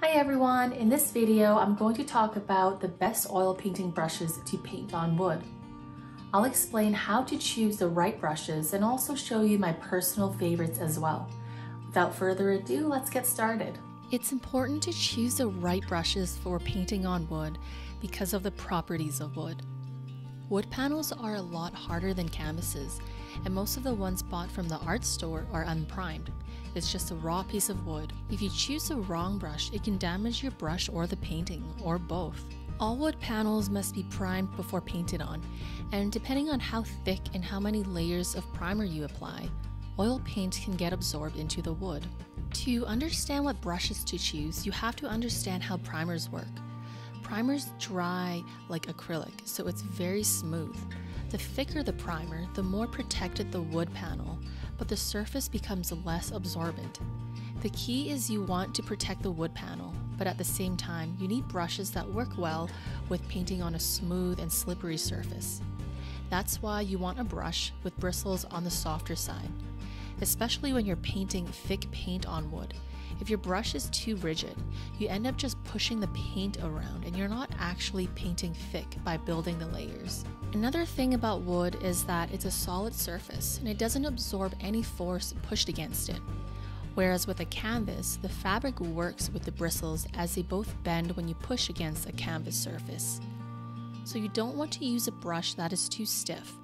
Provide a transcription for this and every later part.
Hi everyone, in this video I'm going to talk about the best oil painting brushes to paint on wood. I'll explain how to choose the right brushes and also show you my personal favorites as well. Without further ado, let's get started. It's important to choose the right brushes for painting on wood because of the properties of wood. Wood panels are a lot harder than canvases, and most of the ones bought from the art store are unprimed. It's just a raw piece of wood. If you choose the wrong brush, it can damage your brush or the painting, or both. All wood panels must be primed before painted on, and depending on how thick and how many layers of primer you apply, oil paint can get absorbed into the wood. To understand what brushes to choose, you have to understand how primers work. Primers dry like acrylic, so it's very smooth. The thicker the primer, the more protected the wood panel, but the surface becomes less absorbent. The key is you want to protect the wood panel, but at the same time, you need brushes that work well with painting on a smooth and slippery surface. That's why you want a brush with bristles on the softer side, especially when you're painting thick paint on wood. If your brush is too rigid, you end up just pushing the paint around and you're not actually painting thick by building the layers. Another thing about wood is that it's a solid surface and it doesn't absorb any force pushed against it. Whereas with a canvas, the fabric works with the bristles as they both bend when you push against a canvas surface. So you don't want to use a brush that is too stiff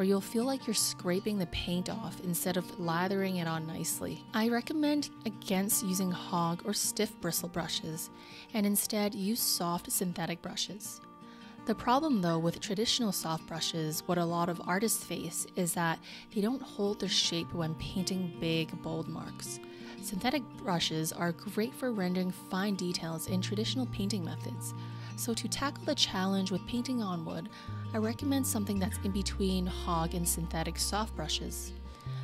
or you'll feel like you're scraping the paint off instead of lathering it on nicely. I recommend against using hog or stiff bristle brushes and instead use soft synthetic brushes. The problem though with traditional soft brushes, what a lot of artists face is that they don't hold their shape when painting big, bold marks. Synthetic brushes are great for rendering fine details in traditional painting methods, so to tackle the challenge with painting on wood, I recommend something that's in between hog and synthetic soft brushes.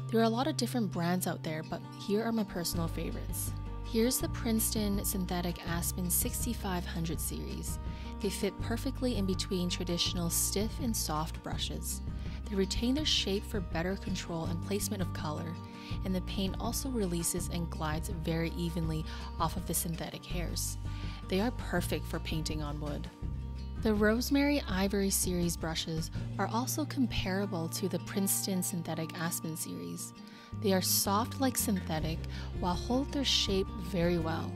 There are a lot of different brands out there, but here are my personal favorites. Here's the Princeton Synthetic Aspen 6500 series. They fit perfectly in between traditional stiff and soft brushes. They retain their shape for better control and placement of color, and the paint also releases and glides very evenly off of the synthetic hairs. They are perfect for painting on wood. The Rosemary Ivory series brushes are also comparable to the Princeton Synthetic Aspen series. They are soft like synthetic while hold their shape very well.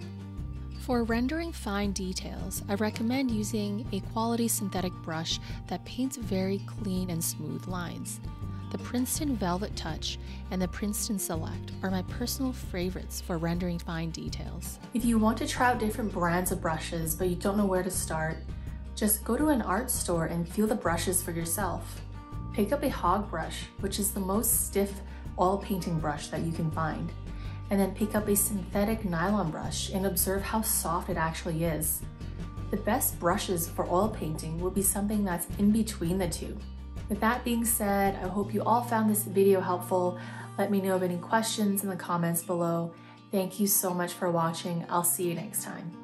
For rendering fine details, I recommend using a quality synthetic brush that paints very clean and smooth lines. The Princeton Velvetouch and the Princeton Select are my personal favorites for rendering fine details. If you want to try out different brands of brushes but you don't know where to start, just go to an art store and feel the brushes for yourself. Pick up a hog brush, which is the most stiff oil painting brush that you can find, and then pick up a synthetic nylon brush and observe how soft it actually is. The best brushes for oil painting will be something that's in between the two. With that being said, I hope you all found this video helpful. Let me know of any questions in the comments below. Thank you so much for watching. I'll see you next time.